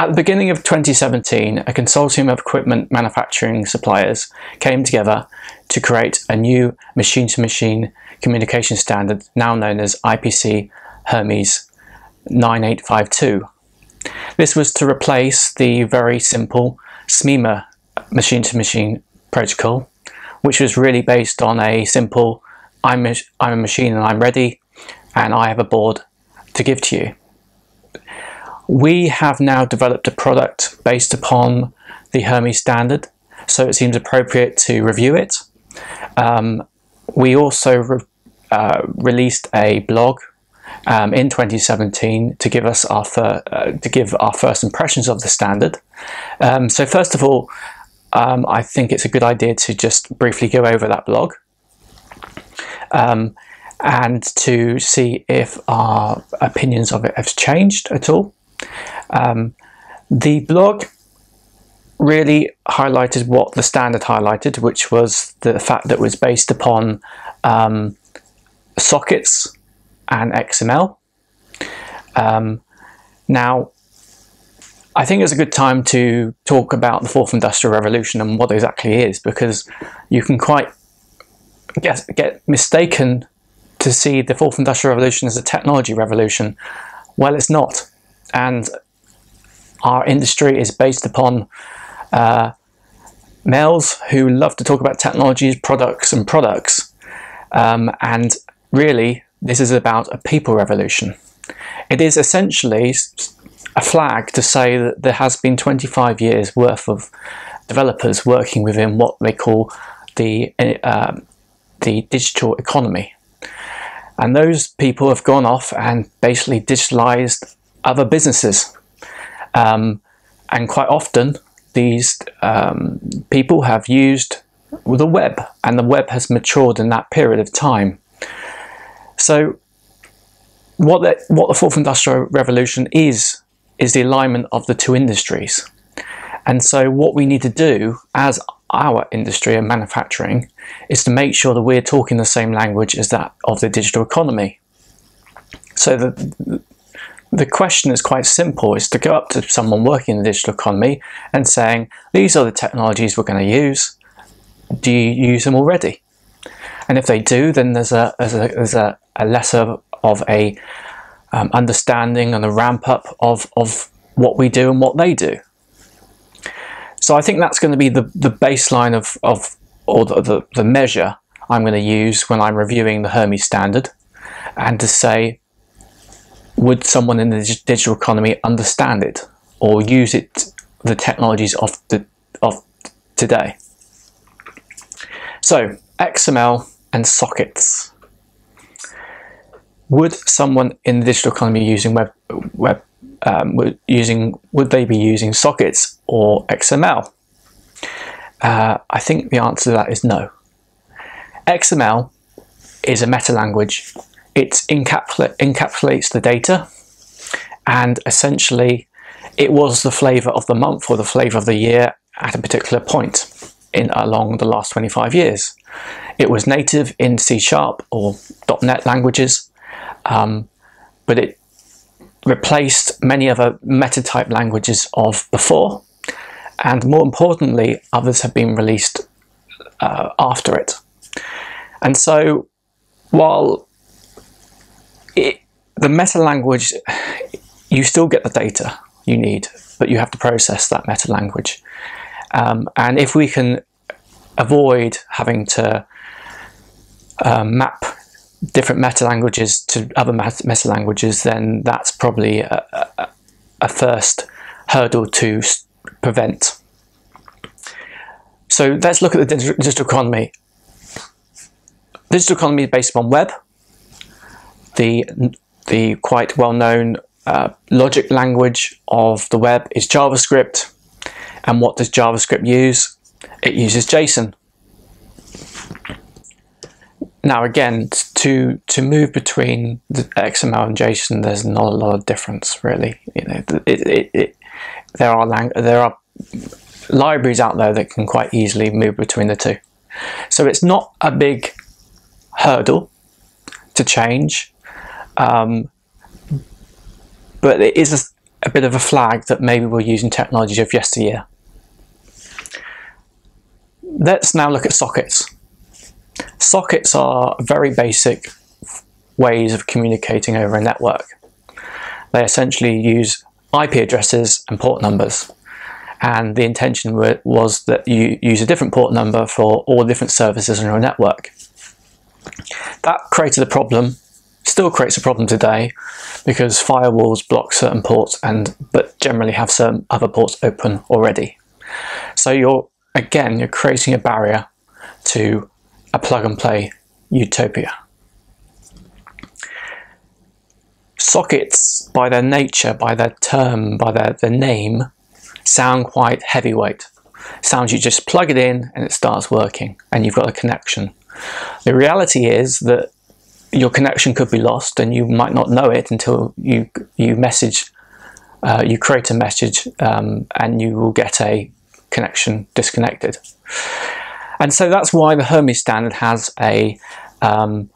At the beginning of 2017, a consortium of equipment manufacturing suppliers came together to create a new machine-to-machine -machine communication standard now known as IPC Hermes 9852. This was to replace the very simple SMEMA machine-to-machine -machine protocol, which was really based on a simple I'm a, I'm a machine and I'm ready and I have a board to give to you. We have now developed a product based upon the Hermes standard, so it seems appropriate to review it. Um, we also re uh, released a blog um, in 2017 to give us our uh, to give our first impressions of the standard. Um, so first of all, um, I think it's a good idea to just briefly go over that blog um, and to see if our opinions of it have changed at all. Um, the blog really highlighted what the standard highlighted, which was the fact that it was based upon um, sockets and XML. Um, now, I think it's a good time to talk about the fourth industrial revolution and what exactly is, because you can quite get, get mistaken to see the fourth industrial revolution as a technology revolution. Well, it's not. And our industry is based upon uh, males who love to talk about technologies, products, and products. Um, and really, this is about a people revolution. It is essentially a flag to say that there has been 25 years worth of developers working within what they call the uh, the digital economy. And those people have gone off and basically digitalized other businesses. Um, and quite often, these um, people have used the web, and the web has matured in that period of time. So, what the, what the fourth industrial revolution is, is the alignment of the two industries. And so, what we need to do as our industry and manufacturing is to make sure that we're talking the same language as that of the digital economy. So the, the question is quite simple, is to go up to someone working in the digital economy and saying, these are the technologies we're going to use. Do you use them already? And if they do, then there's a, there's a, there's a, a lesser of a um, understanding and a ramp up of, of what we do and what they do. So I think that's going to be the, the baseline of, of or the, the, the measure I'm going to use when I'm reviewing the Hermes standard and to say, would someone in the digital economy understand it or use it, the technologies of, the, of today? So XML and sockets. Would someone in the digital economy using web, web um, using would they be using sockets or XML? Uh, I think the answer to that is no. XML is a meta language. It encapsula encapsulates the data and essentially it was the flavor of the month or the flavor of the year at a particular point in along the last 25 years. It was native in C Sharp or .NET languages, um, but it replaced many other meta-type languages of before, and more importantly, others have been released uh, after it. And so, while it, the meta language, you still get the data you need, but you have to process that meta language. Um, and if we can avoid having to uh, map different meta languages to other meta languages, then that's probably a, a, a first hurdle to prevent. So let's look at the digital economy. Digital economy is based upon web. The, the quite well-known uh, logic language of the web is JavaScript. And what does JavaScript use? It uses JSON. Now again, to to move between the XML and JSON, there's not a lot of difference really. You know, it, it, it, there are there are libraries out there that can quite easily move between the two. So it's not a big hurdle to change, um, but it is a, a bit of a flag that maybe we're using technology of yesteryear. Let's now look at sockets. Sockets are very basic ways of communicating over a network. They essentially use IP addresses and port numbers. And the intention was that you use a different port number for all different services on your network. That created a problem, still creates a problem today, because firewalls block certain ports and but generally have some other ports open already. So you're again you're creating a barrier to a plug and play utopia. Sockets, by their nature, by their term, by their, their name, sound quite heavyweight. Sounds you just plug it in and it starts working and you've got a connection. The reality is that your connection could be lost and you might not know it until you you message uh, you create a message um, and you will get a connection disconnected. And so that's why the Hermes standard has a um,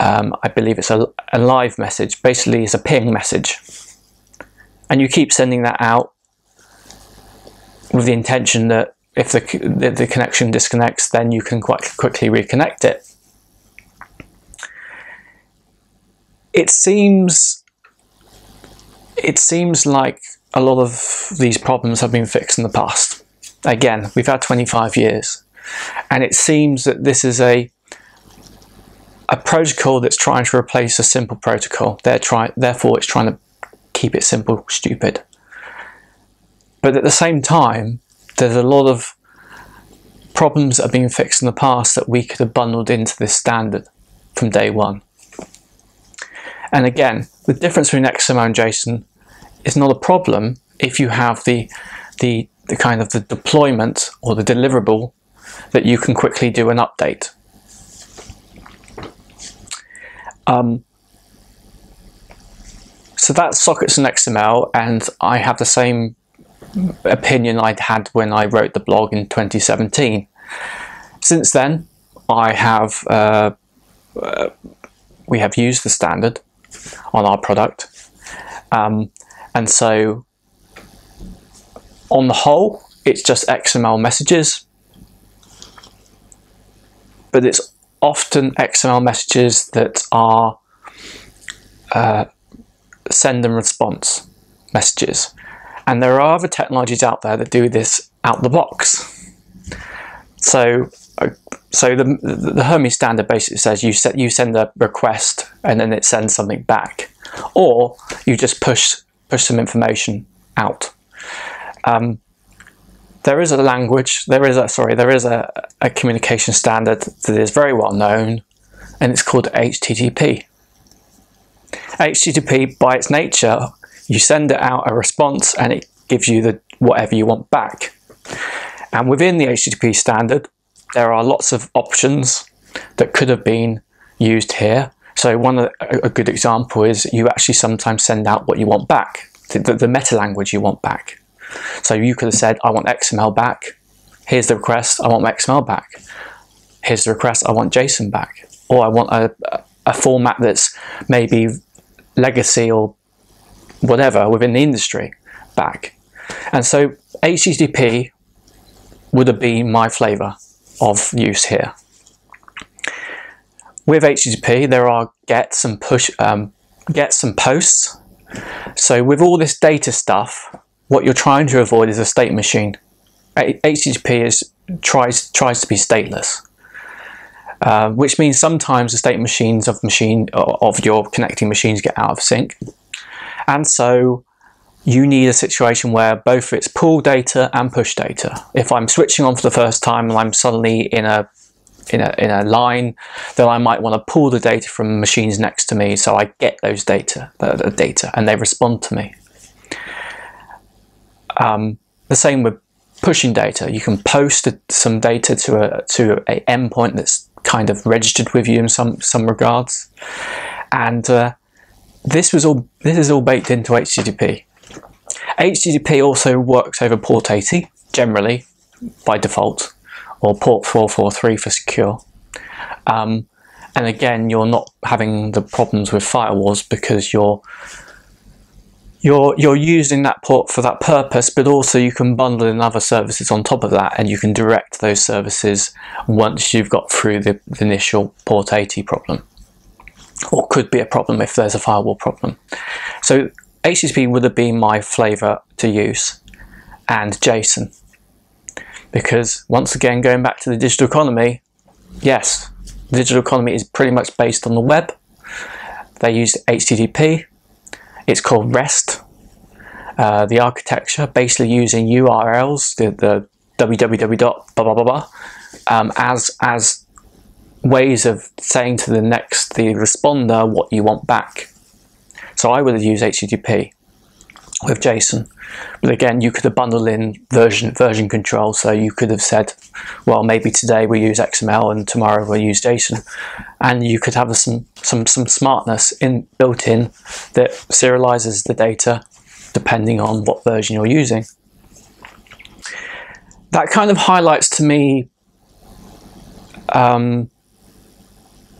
um, I believe it's a, a live message. Basically it's a ping message. And you keep sending that out with the intention that if the, the, the connection disconnects then you can quite quickly reconnect it it seems it seems like a lot of these problems have been fixed in the past. Again, we've had 25 years, and it seems that this is a a protocol that's trying to replace a simple protocol. They're trying, therefore, it's trying to keep it simple, stupid. But at the same time, there's a lot of problems that have been fixed in the past that we could have bundled into this standard from day one. And again, the difference between XML and JSON is not a problem if you have the, the, the kind of the deployment or the deliverable that you can quickly do an update. Um, so that's sockets and XML, and I have the same opinion I'd had when I wrote the blog in 2017. Since then, I have uh, uh, we have used the standard on our product. Um, and so on the whole, it's just XML messages, but it's often XML messages that are uh, send and response messages. And there are other technologies out there that do this out the box. So uh, so the, the Hermes standard basically says you set you send a request and then it sends something back, or you just push push some information out. Um, there is a language, there is a sorry, there is a, a communication standard that is very well known, and it's called HTTP. HTTP, by its nature, you send it out a response and it gives you the whatever you want back. And within the HTTP standard, there are lots of options that could have been used here. So one a good example is you actually sometimes send out what you want back, the, the meta language you want back. So you could have said, I want XML back. Here's the request, I want XML back. Here's the request, I want JSON back. Or I want a, a format that's maybe legacy or whatever within the industry back. And so HTTP would have been my flavor of use here. With HTTP, there are gets and push um, gets and posts. So with all this data stuff, what you're trying to avoid is a state machine. HTTP is tries tries to be stateless, uh, which means sometimes the state machines of machine of your connecting machines get out of sync, and so you need a situation where both it's pull data and push data. If I'm switching on for the first time and I'm suddenly in a in a, in a line, then I might want to pull the data from machines next to me so I get those data, the, the data, and they respond to me. Um, the same with pushing data. You can post some data to a to a endpoint that's kind of registered with you in some some regards, and uh, this was all this is all baked into HTTP. HTTP also works over port 80, generally, by default, or port 443 for secure. Um, and again, you're not having the problems with firewalls because you're you're you're using that port for that purpose, but also you can bundle in other services on top of that, and you can direct those services once you've got through the, the initial port 80 problem, or could be a problem if there's a firewall problem. So HTTP would have been my flavor to use, and JSON, because once again going back to the digital economy, yes, the digital economy is pretty much based on the web. They use HTTP it's called REST. Uh, the architecture, basically using URLs, the, the www dot blah blah blah um, as as ways of saying to the next the responder what you want back. So I would have used HTTP with JSON. But again, you could have bundled in version version control. So you could have said, well, maybe today we use XML and tomorrow we'll use JSON, and you could have some some some smartness in built in that serializes the data depending on what version you're using. That kind of highlights to me um,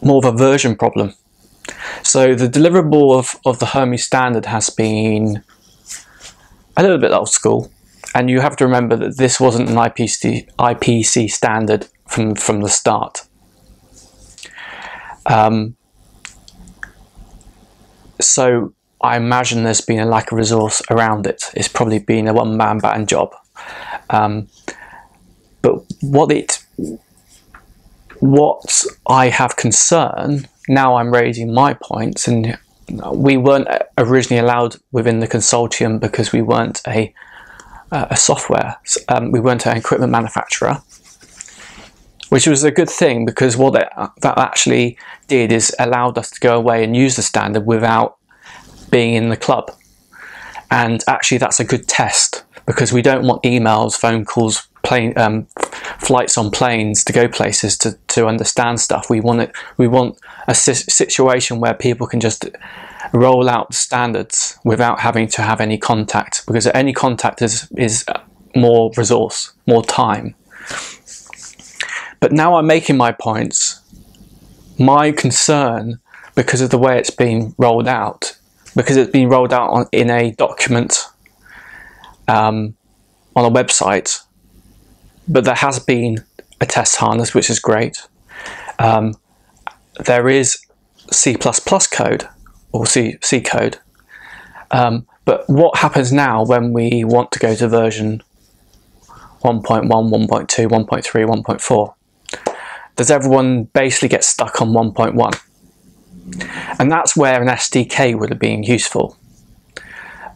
more of a version problem. So the deliverable of, of the Hermes standard has been a little bit old school. And you have to remember that this wasn't an IPC, IPC standard from, from the start. Um, so I imagine there's been a lack of resource around it. It's probably been a one-man band job. Um, but what it, what I have concern now, I'm raising my points, and we weren't originally allowed within the consortium because we weren't a, a software, um, we weren't an equipment manufacturer, which was a good thing because what it, that actually did is allowed us to go away and use the standard without being in the club. And actually, that's a good test because we don't want emails, phone calls, plane um, flights on planes to go places to, to understand stuff. We want it. We want a situation where people can just roll out standards without having to have any contact because any contact is, is more resource, more time. But now I'm making my points. My concern, because of the way it's been rolled out, because it's been rolled out on, in a document um, on a website, but there has been a test harness, which is great. Um, there is C++ code or C, C code. Um, but what happens now when we want to go to version 1.1, 1.2, 1.3, 1.4? Does everyone basically get stuck on 1.1? And that's where an SDK would have been useful.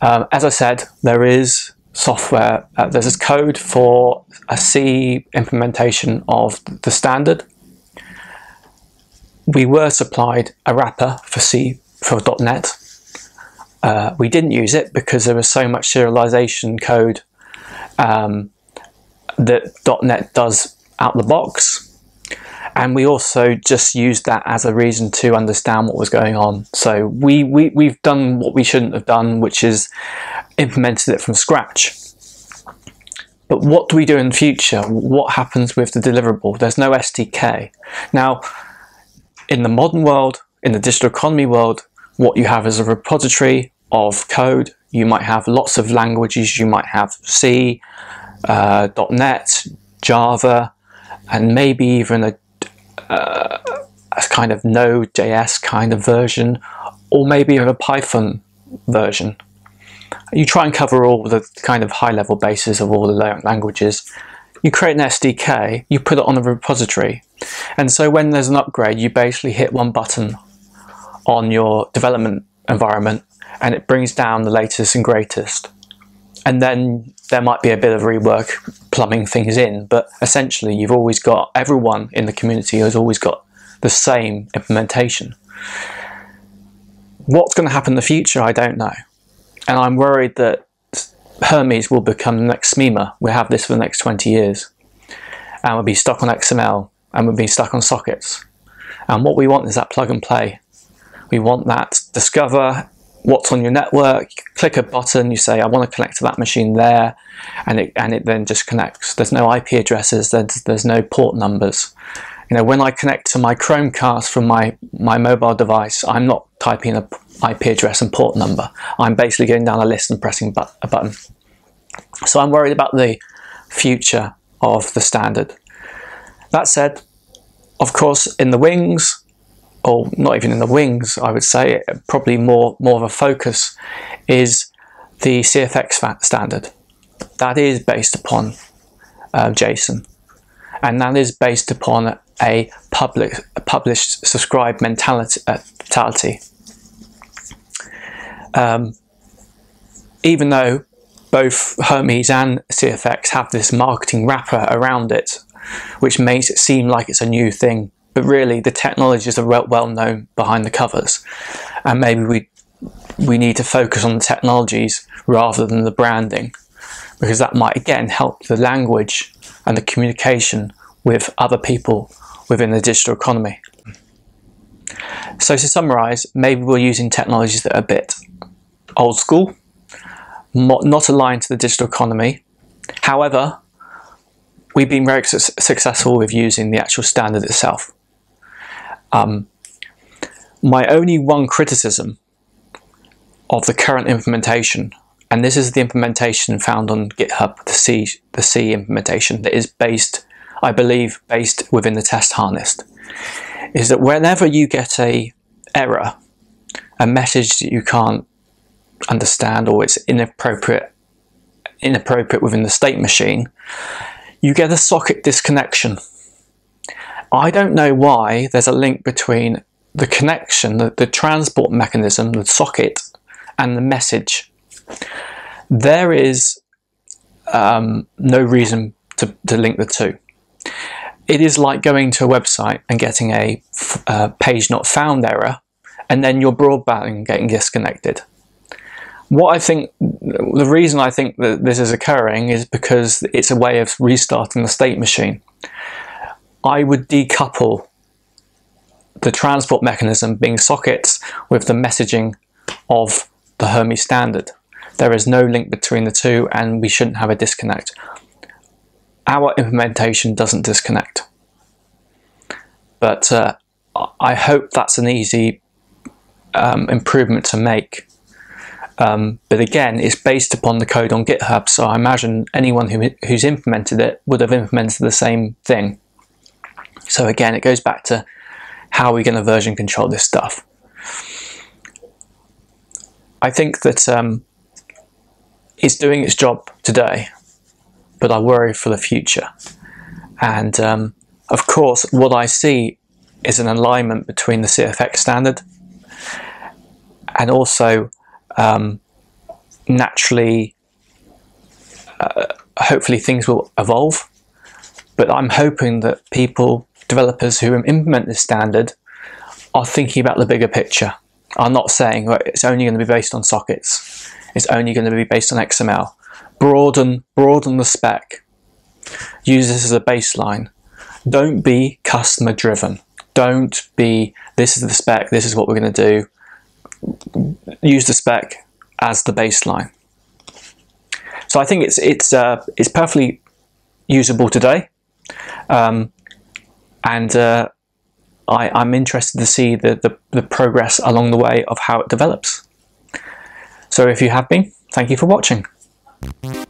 Um, as I said, there is software, uh, there's a code for a C implementation of the standard. We were supplied a wrapper for C for .NET. Uh, we didn't use it because there was so much serialization code um, that .NET does out the box. And we also just used that as a reason to understand what was going on. So we, we, we've done what we shouldn't have done, which is implemented it from scratch. But what do we do in the future? What happens with the deliverable? There's no SDK. Now, in the modern world, in the digital economy world, what you have is a repository of code. You might have lots of languages. You might have C, uh, .NET, Java, and maybe even a, uh, a kind of Node.js kind of version, or maybe even a Python version. You try and cover all the kind of high-level bases of all the languages. You create an SDK, you put it on a repository, and so when there's an upgrade, you basically hit one button on your development environment and it brings down the latest and greatest. And then there might be a bit of rework plumbing things in, but essentially you've always got, everyone in the community has always got the same implementation. What's going to happen in the future, I don't know. And I'm worried that Hermes will become the next SMEMA. We'll have this for the next 20 years. And we'll be stuck on XML and we'll be stuck on sockets. And what we want is that plug and play. We want that discover what's on your network, click a button, you say, I want to connect to that machine there, and it, and it then just connects. There's no IP addresses, there's, there's no port numbers. You know, when I connect to my Chromecast from my, my mobile device, I'm not typing an IP address and port number. I'm basically going down a list and pressing but a button. So I'm worried about the future of the standard. That said, of course, in the wings, or not even in the wings, I would say, probably more, more of a focus is the CFX standard. That is based upon uh, JSON, and that is based upon a public, published, subscribed mentality. Uh, mentality. Um, even though both Hermes and CFX have this marketing wrapper around it, which makes it seem like it's a new thing. But really, the technologies are well known behind the covers, and maybe we we need to focus on the technologies rather than the branding, because that might again help the language and the communication with other people within the digital economy. So to summarise, maybe we're using technologies that are a bit old school, not aligned to the digital economy. However, we've been very su successful with using the actual standard itself. Um, my only one criticism of the current implementation, and this is the implementation found on GitHub, the C, the C implementation that is based, I believe, based within the test harness, is that whenever you get a error, a message that you can't understand or it's inappropriate inappropriate within the state machine, you get a socket disconnection. I don't know why there's a link between the connection, the, the transport mechanism, the socket, and the message. There is um, no reason to, to link the two. It is like going to a website and getting a uh, page not found error and then your broadband getting disconnected what I think, the reason I think that this is occurring is because it's a way of restarting the state machine. I would decouple the transport mechanism being sockets with the messaging of the Hermes standard. There is no link between the two and we shouldn't have a disconnect. Our implementation doesn't disconnect. But uh, I hope that's an easy um, improvement to make um, but again, it's based upon the code on GitHub, so I imagine anyone who, who's implemented it would have implemented the same thing. So again, it goes back to how are we going to version control this stuff. I think that um, it's doing its job today, but I worry for the future. And um, of course, what I see is an alignment between the CFX standard and also um, naturally, uh, hopefully things will evolve. But I'm hoping that people, developers who implement this standard, are thinking about the bigger picture. Are not saying well, it's only going to be based on sockets. It's only going to be based on XML. Broaden, broaden the spec. Use this as a baseline. Don't be customer driven. Don't be this is the spec. This is what we're going to do use the spec as the baseline. So I think it's it's uh, it's perfectly usable today, um, and uh, I, I'm interested to see the, the, the progress along the way of how it develops. So if you have been, thank you for watching. Mm-hmm.